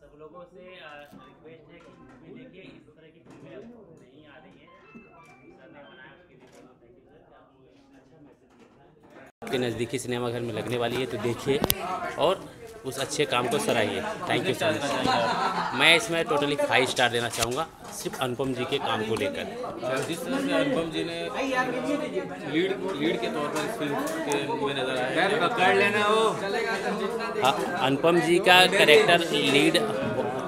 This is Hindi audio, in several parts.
सब लोगों से रिक्वेस्ट है कि देखिए, इस तरह की फ़िल्में नहीं आ रही हैं। सर ने बनाया, उसके लिए थैंक यू सर अच्छा मैसेज दिया के नज़दीकी सिनेमाघर में लगने वाली है तो देखिए। और उस अच्छे काम को सराहिए। थैंक यू सो मच मैं इसमें टोटली फाइव स्टार देना चाहूँगा सिर्फ़ अनुपम जी के काम को लेकर। जिस तरह से अनुपम जी ने लीड लीड के तौर पर इस फ़िल्म के में नज़र आए पकड़ लेना वो। हाँ, अनुपम जी का करेक्टर लीड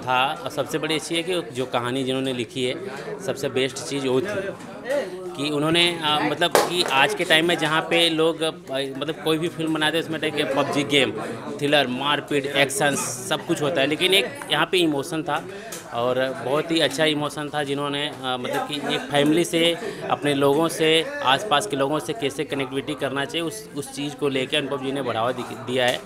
था। और सबसे बड़ी अच्छी है कि जो कहानी जिन्होंने लिखी है सबसे बेस्ट चीज़ वो थी। कि उन्होंने आ, मतलब कि आज के टाइम में जहाँ पे लोग मतलब कोई भी फ़िल्म बनाते हैं उसमें देखिए पबजी गेम थ्रिलर मारपीट एक्शन सब कुछ होता है। लेकिन एक यहाँ पे इमोशन था और बहुत ही अच्छा इमोशन था जिन्होंने मतलब कि एक फैमिली से अपने लोगों से आसपास के लोगों से कैसे कनेक्टिविटी करना चाहिए उस उस चीज़ को लेकर अनुपम जी ने बढ़ावा दिया है।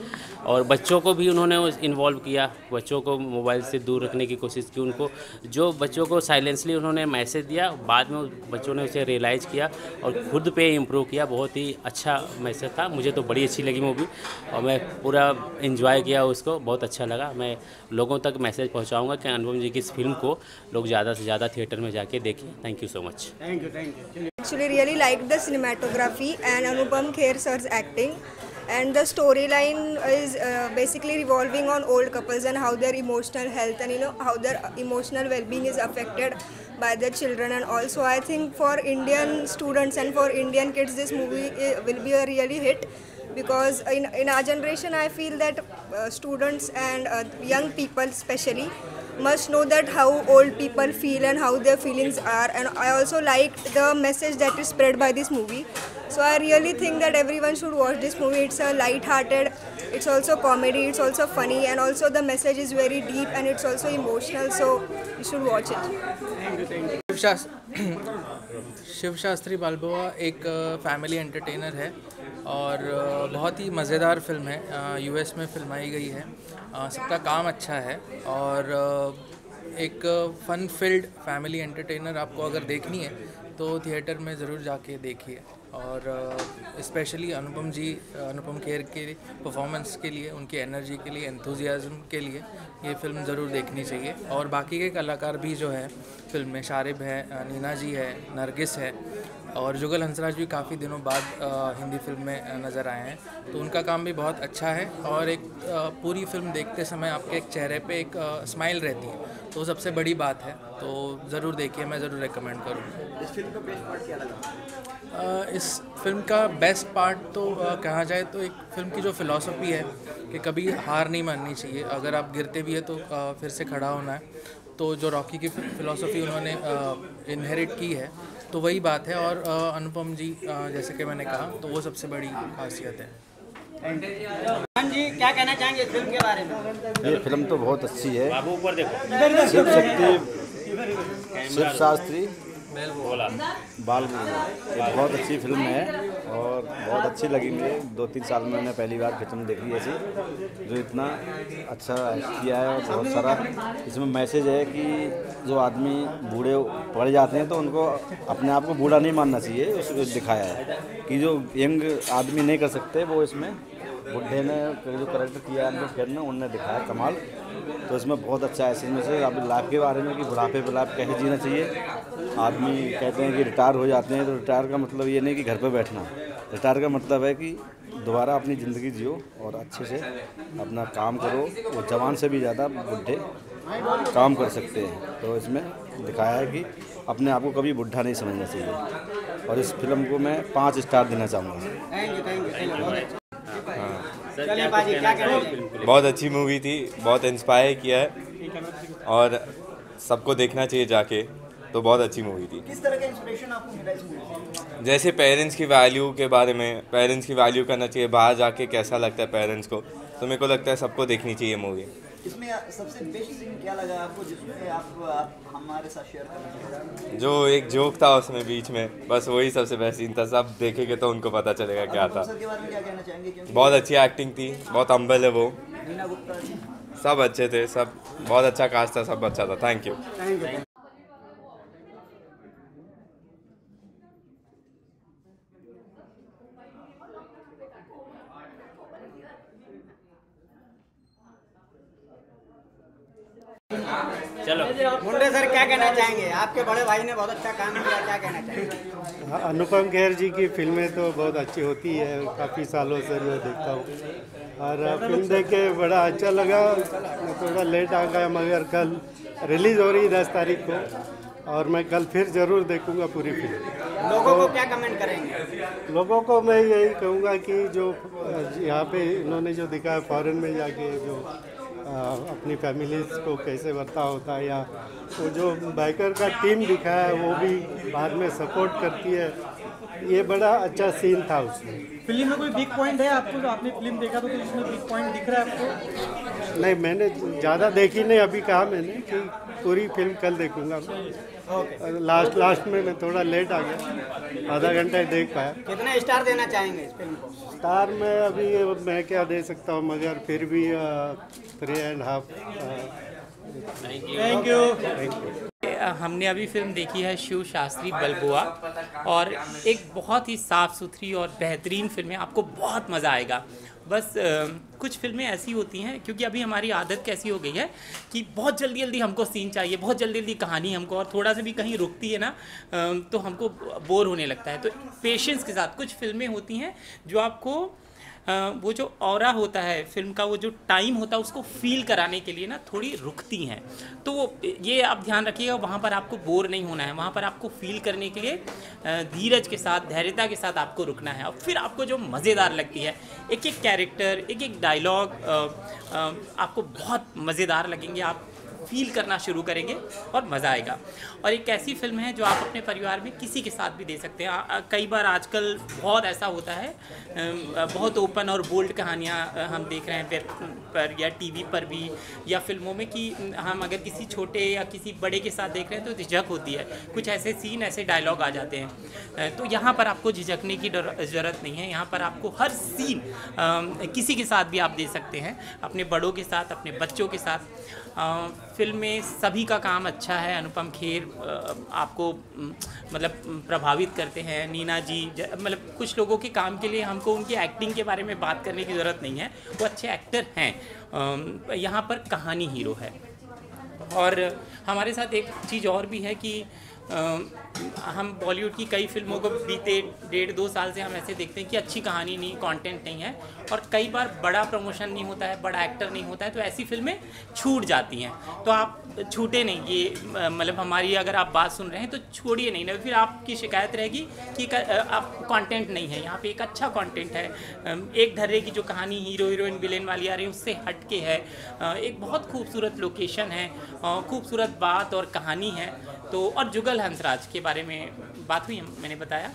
और बच्चों को भी उन्होंने इन्वॉल्व किया। बच्चों को मोबाइल से दूर रखने की कोशिश की उनको। जो बच्चों को साइलेंसली उन्होंने मैसेज दिया बाद में उस बच्चों ने उसे रियलाइज़ किया और खुद पे इम्प्रूव किया। बहुत ही अच्छा मैसेज था। मुझे तो बड़ी अच्छी लगी मूवी और मैं पूरा इन्जॉय किया उसको। बहुत अच्छा लगा। मैं लोगों तक मैसेज पहुँचाऊँगा कि अनुपम जी की इस फ़िल्म को लोग ज़्यादा से ज़्यादा थिएटर में जाके देखें। Thank you so much thank you thank you actually really liked the cinematography and Anupam Kher sir's acting. And the storyline is uh, basically revolving on old couples and how their emotional health and you know how their emotional well-being is affected by their children. And also, I think for Indian students and for Indian kids, this movie uh, will be a really hit because in, in our generation i feel that uh, students and uh, young people especially must know that how old people feel and how their feelings are and i also like the message that is spread by this movie so i really think that everyone should watch this movie it's a light hearted it's also comedy it's also funny and also the message is very deep and it's also emotional so you should watch it Shiv Shastri Balboa एक फैमिली एंटरटेनर है और बहुत ही मज़ेदार फ़िल्म है यूएस में फिल्माई गई है सबका काम अच्छा है और एक फन फ़ील्ड फैमिली एंटरटेनर आपको अगर देखनी है तो थिएटर में ज़रूर जाके देखिए और स्पेशली अनुपम जी अनुपम खेर के परफॉर्मेंस के लिए, उनकी एनर्जी के लिए एंथुजियाज़म के लिए ये फ़िल्म ज़रूर देखनी चाहिए। और बाकी के कलाकार भी जो हैं फ़िल्म में शारिब है नीना जी है, नरगिस है और जुगल हंसराज भी काफ़ी दिनों बाद हिंदी फ़िल्म में नज़र आए हैं। तो उनका काम भी बहुत अच्छा है और एक पूरी फ़िल्म देखते समय आपके एक चेहरे पे एक स्माइल रहती है। तो सबसे बड़ी बात है। तो ज़रूर देखिए मैं ज़रूर रिकमेंड करूँगा। इस फ़िल्म का बेस्ट पार्ट क्या लगा? इस फ़िल्म का बेस्ट पार्ट तो कहा जाए तो एक फ़िल्म की जो फिलॉसफी है कि कभी हार नहीं माननी चाहिए। अगर आप गिरते भी है तो फिर से खड़ा होना है। तो जो रॉकी की फिलॉसफी उन्होंने इनहेरिट की है तो वही बात है और अनुपम जी जैसे कि मैंने कहा तो वो सबसे बड़ी खासियत है। हाँ जी क्या कहना चाहेंगे इस फ़िल्म के बारे में? ये फ़िल्म तो बहुत अच्छी है। बाबू ऊपर देखो। शिव शक्ति शिव शास्त्री बोला। बाल ये बहुत अच्छी फ़िल्म है। और बहुत अच्छी लगी मुझे। दो तीन साल में मैंने पहली बार फ़िल्म देखी ऐसी, जो इतना अच्छा किया है और बहुत सारा इसमें मैसेज है कि जो आदमी बूढ़े पड़ जाते हैं तो उनको अपने आप को बूढ़ा नहीं मानना चाहिए उसको दिखाया है कि जो यंग आदमी नहीं कर सकते वो इसमें बुढ़े ने जो करेक्टर किया है खेर ने उनने दिखाया कमाल। तो इसमें बहुत अच्छा है, इसमें से अब लाइफ के बारे में कि बुढ़ापे पे लाइफ कैसे जीना चाहिए आदमी कहते हैं कि रिटायर हो जाते हैं तो रिटायर का मतलब ये नहीं कि घर पर बैठना। रिटायर का मतलब है कि दोबारा अपनी ज़िंदगी जियो और अच्छे से अपना काम करो। वो जवान से भी ज़्यादा बुढ़े काम कर सकते हैं। तो इसमें दिखाया है कि अपने आप को कभी बुढ़ा नहीं समझना चाहिए। और इस फ़िल्म को मैं पाँच स्टार देना चाहूँगा। लेकर? बहुत अच्छी मूवी थी, बहुत इंस्पायर किया है। और सबको देखना चाहिए जाके। तो बहुत अच्छी मूवी थी। किस तरह का इंस्पिरेशन आपको मिला इस मूवी जैसे पेरेंट्स की वैल्यू के बारे में पेरेंट्स की वैल्यू करना चाहिए बाहर जाके कैसा लगता है पेरेंट्स को तो मेरे को लगता है सबको देखनी चाहिए मूवी इसमें सबसे बेस्ट सीन क्या लगा आपको जिसमें आप, आप हमारे साथ शेयर करना जो एक जोक था उसमें बीच में बस वही सबसे बेस्ट सीन था। सब देखेंगे तो उनको पता चलेगा क्या था। के बारे में क्या कहना चाहेंगे? बहुत अच्छी एक्टिंग थी बहुत अम्बल है वो। सब अच्छे थे सब बहुत अच्छा कास्ट था सब अच्छा था। थैंक यू चलो। मुंडे सर क्या कहना चाहेंगे? आपके बड़े भाई ने बहुत अच्छा काम किया क्या कहना चाहेंगे? हाँ, अनुपम खेर जी की फ़िल्में तो बहुत अच्छी होती है काफ़ी सालों से मैं देखता हूँ। और फ़िल्म देख के बड़ा अच्छा लगा थोड़ा लेट आ गया मगर कल रिलीज़ हो रही है दस तारीख को और मैं कल फिर ज़रूर देखूँगा पूरी फ़िल्म। लोगों को क्या कमेंट करेंगे? लोगों को मैं यही कहूँगा कि जो यहाँ पे इन्होंने जो दिखाया फॉरेन में जाके जो अपनी फैमिलीज़ को कैसे बर्ताव होता है या वो जो बाइकर का टीम दिखा है वो भी बाद में सपोर्ट करती है। ये बड़ा अच्छा सीन था उसमें। फ़िल्म में कोई बिग पॉइंट है आपको? जो आपने फ़िल्म देखा तो कुछ इसमें बिग पॉइंट दिख रहा है आपको? नहीं मैंने ज़्यादा देखी नहीं अभी कहा मैंने कि पूरी फ़िल्म कल देखूँगा। मैं लास्ट लास्ट में मैं थोड़ा लेट आ गया। आधा घंटा ही देख पाया। कितने स्टार देना चाहेंगे इस फ़िल्म को? स्टार में अभी मैं क्या दे सकता हूँ मगर फिर भी three and half thank you हमने अभी फ़िल्म देखी है शिव शास्त्री बलबुआ और एक बहुत ही साफ़ सुथरी और बेहतरीन फ़िल्म है। आपको बहुत मज़ा आएगा। बस आ, कुछ फ़िल्में ऐसी होती हैं क्योंकि अभी हमारी आदत कैसी हो गई है कि बहुत जल्दी जल्दी हमको सीन चाहिए बहुत जल्दी जल्दी कहानी हमको और थोड़ा सा भी कहीं रुकती है ना तो हमको बोर होने लगता है। तो पेशेंस के साथ कुछ फ़िल्में होती हैं जो आपको वो जो और होता है फ़िल्म का वो जो टाइम होता है, उसको फील कराने के लिए ना थोड़ी रुकती हैं। तो ये आप ध्यान रखिएगा, वहाँ पर आपको बोर नहीं होना है। वहाँ पर आपको फील करने के लिए धीरज के साथ, धैर्यता के साथ आपको रुकना है। और फिर आपको जो मज़ेदार लगती है एक एक कैरेक्टर एक एक डायलॉग आपको बहुत मज़ेदार लगेंगे। आप फील करना शुरू करेंगे और मज़ा आएगा। और एक ऐसी फ़िल्म है जो आप अपने परिवार में किसी के साथ भी दे सकते हैं। कई बार आजकल बहुत ऐसा होता है बहुत ओपन और बोल्ड कहानियाँ हम देख रहे हैं वेब पर या टीवी पर भी या फ़िल्मों में कि हम अगर किसी छोटे या किसी बड़े के साथ देख रहे हैं तो झिझक होती है। कुछ ऐसे सीन, ऐसे डायलॉग आ जाते हैं। तो यहाँ पर आपको झिझकने की ज़रूरत नहीं है। यहाँ पर आपको हर सीन किसी के साथ भी आप दे सकते हैं, अपने बड़ों के साथ, अपने बच्चों के साथ। फ़िल्म में सभी का काम अच्छा है। अनुपम खेर आपको मतलब प्रभावित करते हैं। नीना जी मतलब कुछ लोगों के काम के लिए हमको उनकी एक्टिंग के बारे में बात करने की ज़रूरत नहीं है। वो अच्छे एक्टर हैं। यहाँ पर कहानी हीरो है। और हमारे साथ एक चीज़ और भी है कि हम बॉलीवुड की कई फ़िल्मों को बीते डेढ़ दो साल से हम ऐसे देखते हैं कि अच्छी कहानी नहीं कंटेंट नहीं है और कई बार बड़ा प्रमोशन नहीं होता है, बड़ा एक्टर नहीं होता है तो ऐसी फ़िल्में छूट जाती हैं। तो आप छूटे नहीं, ये मतलब हमारी अगर आप बात सुन रहे हैं तो छोड़िए नहीं ना फिर आपकी शिकायत रहेगी कि आप कंटेंट नहीं है। यहाँ पे एक अच्छा कंटेंट है। एक धर्रे की जो कहानी हीरो, हीरोइन विलेन वाली आ रही है, उससे हट के है एक बहुत खूबसूरत लोकेशन है खूबसूरत बात और कहानी है। तो और जुगल हंसराज के बारे में बात हुई, मैंने बताया।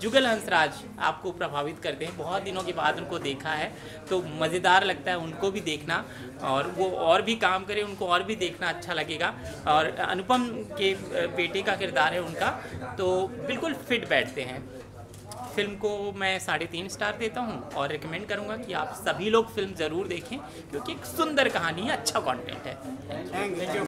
जुगल हंसराज आपको प्रभावित करते हैं। बहुत दिनों के बाद उनको देखा है तो मज़ेदार लगता है उनको भी देखना, और वो और भी काम करें, उनको और भी देखना अच्छा लगेगा। और अनुपम के बेटे का किरदार है उनका तो बिल्कुल फिट बैठते हैं। फ़िल्म को मैं साढ़े तीन स्टार देता हूँ और रिकमेंड करूँगा कि आप सभी लोग फ़िल्म ज़रूर देखें, क्योंकि एक सुंदर कहानी है अच्छा कॉन्टेंट है। Thank you